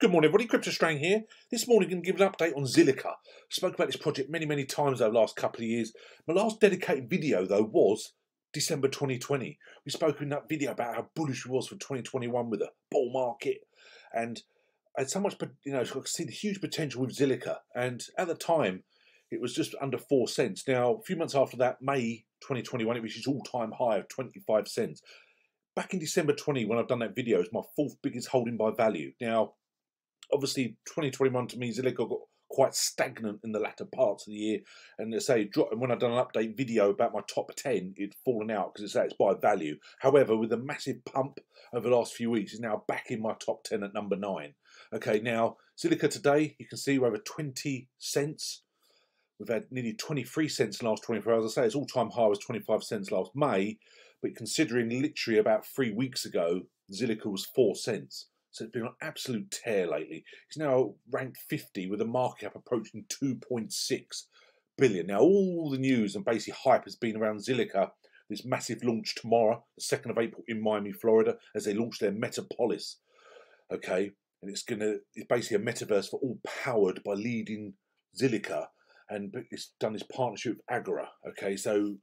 Good morning, everybody. CryptoStrang here. This morning, I'm going to give an update on Zilliqa. Spoke about this project many, many times over the last couple of years. My last dedicated video, though, was December 2020. We spoke in that video about how bullish we was for 2021 with a bull market, and I had so much, you know, I could see the huge potential with Zilliqa. And at the time, it was just under four cents. Now, a few months after that, May 2021, it reached its all-time high of 25 cents. Back in December 20, when I've done that video, it's my fourth biggest holding by value. Now, obviously 2021 to me, Zilliqa got quite stagnant in the latter parts of the year. And they say, when I've done an update video about my top 10, it'd fallen out because it's, it's by value. However, with a massive pump over the last few weeks, it's now back in my top 10 at number 9. Okay, now, Zilliqa today, you can see we're over 20 cents. We've had nearly 23 cents in the last 24 hours. I say its all-time high was 25 cents last May, but considering literally about three weeks ago, Zilliqa was 4 cents. So it's been on absolute tear lately. It's now ranked 50 with a market cap approaching 2.6 billion. Now, all the news and basic hype has been around Zilliqa, this massive launch tomorrow, the 2nd of April in Miami, Florida, as they launch their Metapolis. Okay, and it's gonna it's basically a metaverse for all powered by leading Zilliqa, and it's done this partnership with Agora. Okay, so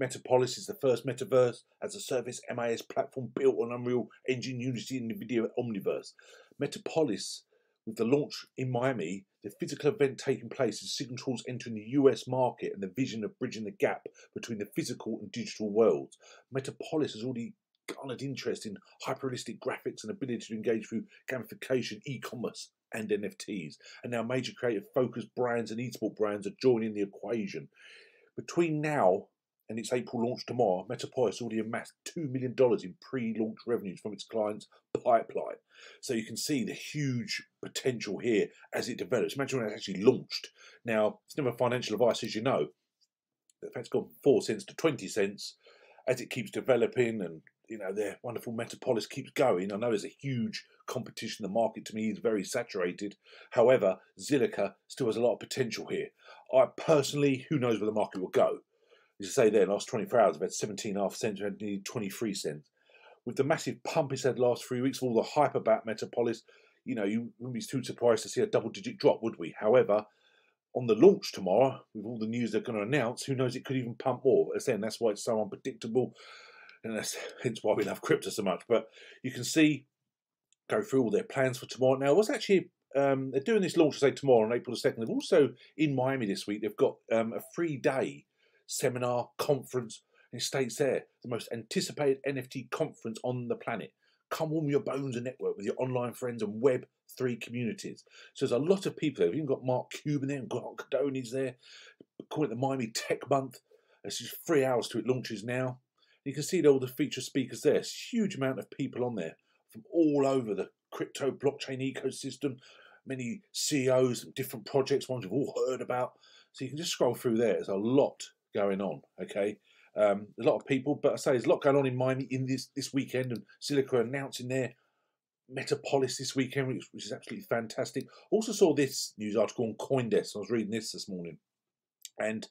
Metapolis is the first metaverse as a service MIS platform built on Unreal Engine, Unity, and NVIDIA Omniverse. Metapolis, with the launch in Miami, the physical event taking place is signatures entering the US market and the vision of bridging the gap between the physical and digital worlds. Metapolis has already garnered interest in hyperrealistic graphics and ability to engage through gamification, e-commerce, and NFTs. And now major creative focused brands and esports brands are joining the equation. Between now and its April launch tomorrow, Metapolis already amassed $2 million in pre-launch revenues from its clients' pipeline. So you can see the huge potential here as it develops. Imagine when it's actually launched. Now, it's never financial advice, as you know. The fact it's gone from 4 cents to 20 cents as it keeps developing and you know their wonderful Metapolis keeps going. I know there's a huge competition. The market to me is very saturated. However, Zilliqa still has a lot of potential here. I personally, who knows where the market will go as I say there, last 24 hours, had 17 half cents, had nearly 23 cents. With the massive pump it's had last three weeks, all the hype about Metapolis, you know, you wouldn't be too surprised to see a double digit drop, would we? However, on the launch tomorrow, with all the news they're going to announce, who knows, it could even pump more. As then, that's why it's so unpredictable, and that's hence why we love crypto so much. But you can see, go through all their plans for tomorrow. Now, what's actually um, they're doing this launch, say tomorrow on April the 2nd. They've also in Miami this week, they've got um, a free day seminar, conference, and it states there the most anticipated NFT conference on the planet. Come warm your bones and network with your online friends and Web3 communities. So there's a lot of people there. We've even got Mark Cuban there and Grant Cardone's there. Call it the Miami Tech Month. It's just three hours to it launches now. You can see all the feature speakers there. Huge amount of people on there from all over the crypto blockchain ecosystem. Many CEOs and different projects, ones we've all heard about. So you can just scroll through there. There's a lot going on. Okay, um, a lot of people, but I say there's a lot going on in Miami in this this weekend, and Zilliqa announcing their Metapolis this weekend, which, which, is absolutely fantastic. Also saw this news article on CoinDesk. I was reading this this morning, and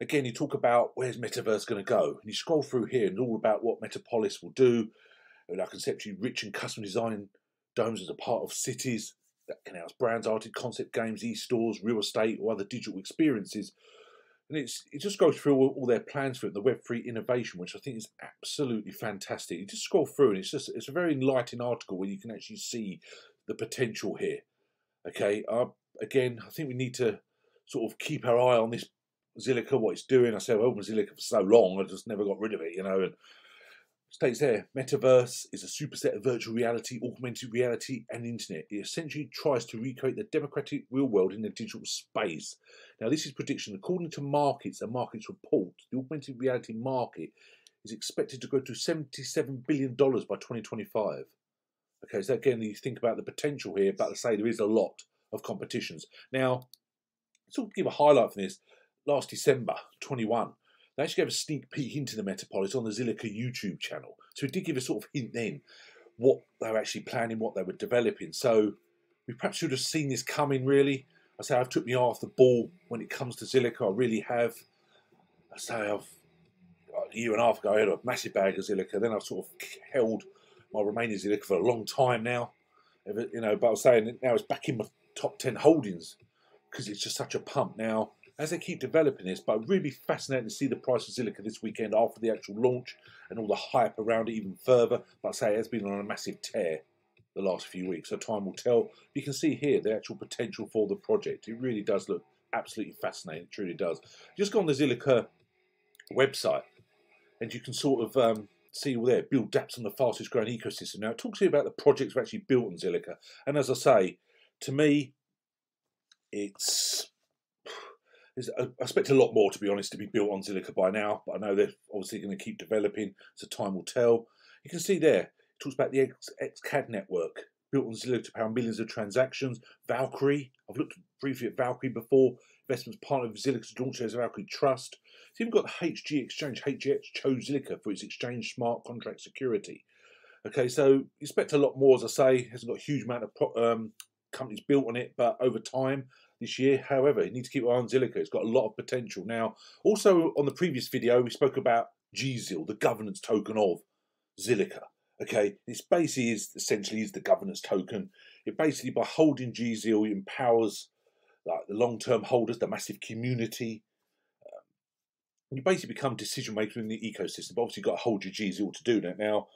again, you talk about where's Metaverse going to go, and you scroll through here, and all about what Metapolis will do, like conceptually rich and custom design domes as a part of cities that can house brands, arted concept games, e-stores, real estate, or other digital experiences and it's it just goes through all, all, their plans for it, the Web3 innovation, which I think is absolutely fantastic. You just scroll through, and it's just it's a very enlightening article where you can actually see the potential here. Okay, uh, again, I think we need to sort of keep our eye on this Zilliqa, what it's doing. I said, well, Zilliqa for so long, I just never got rid of it, you know, and states there, metaverse is a superset of virtual reality, augmented reality, and internet. It essentially tries to recreate the democratic real world in the digital space. Now, this is prediction. According to markets and markets report, the augmented reality market is expected to grow to $77 billion by 2025. Okay, so again, you think about the potential here, but to say there is a lot of competitions. Now, let's give a highlight from this. Last December 21, they actually gave a sneak peek into the Metapolis on the Zilliqa YouTube channel. So it did give a sort of hint then what they were actually planning, what they were developing. So we perhaps should have seen this coming really. I say I've took me off the ball when it comes to Zilliqa. I really have. I say I've a year and a half ago I had a massive bag of Zilliqa. Then I've sort of held my remaining Zilliqa for a long time now. You know, but I was saying now it's back in my top 10 holdings because it's just such a pump. Now, as they keep developing this, but really fascinating to see the price of Zilliqa this weekend after the actual launch and all the hype around it even further. But I say it has been on a massive tear the last few weeks, so time will tell. You can see here the actual potential for the project. It really does look absolutely fascinating. It truly does. Just go on the Zilliqa website and you can sort of um, see there, build dApps on the fastest growing ecosystem. Now, it talks to you about the projects we've actually built on Zilliqa. And as I say, to me, it's I expect a lot more, to be honest, to be built on Zilliqa by now, but I know they're obviously going to keep developing, so time will tell. You can see there, it talks about the XCAD network, built on Zilliqa to power millions of transactions. Valkyrie, I've looked briefly at Valkyrie before, investments partner of Zilliqa to launch as Valkyrie Trust. It's even got HG Exchange. HGX chose Zilliqa for its exchange smart contract security. Okay, so expect a lot more, as I say. It hasn't got a huge amount of um, companies built on it, but over time, this year. However, you need to keep an eye on Zilliqa. It's got a lot of potential. Now, also on the previous video, we spoke about GZIL, the governance token of Zilliqa. Okay, this basically is essentially is the governance token. It basically by holding GZIL, empowers like the long-term holders, the massive community. Um, you basically become decision maker in the ecosystem. But obviously, you've got to hold your GZIL to do that. Now,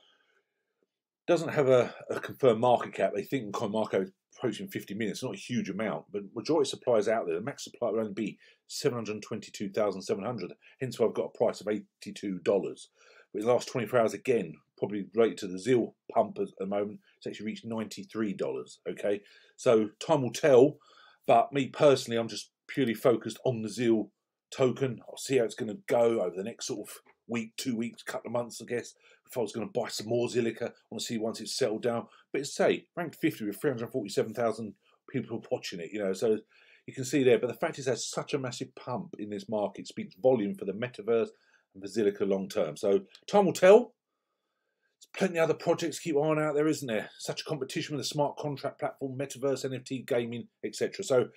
doesn't have a, a confirmed market cap. They think CoinMarket is approaching 50 minutes, not a huge amount, but majority suppliers out there. The max supply will only be 722,700. Hence why I've got a price of $82. But in the last 24 hours, again, probably related to the ZIL pump at the moment, it's actually reached $93. Okay, so time will tell. But me personally, I'm just purely focused on the ZIL token. I'll see how it's going to go over the next sort of week, two weeks, couple of months, I guess. If I was going to buy some more Zilliqa, I want to see once it's settled down. But it's say ranked 50 with 347,000 people watching it, you know. So you can see there. But the fact is, there's such a massive pump in this market speaks volume for the metaverse and for Zilliqa long term. So time will tell. There's plenty of other projects keep on out there, isn't there? Such a competition with the smart contract platform, metaverse, NFT, gaming, etc. So,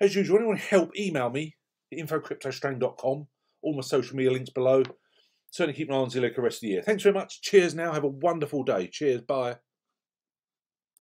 as usual, anyone help, email me at infocryptostrang.com. All my social media links below certainly keep an eye on Zilliqa the rest of the year. Thanks very much. Cheers now. Have a wonderful day. Cheers. Bye.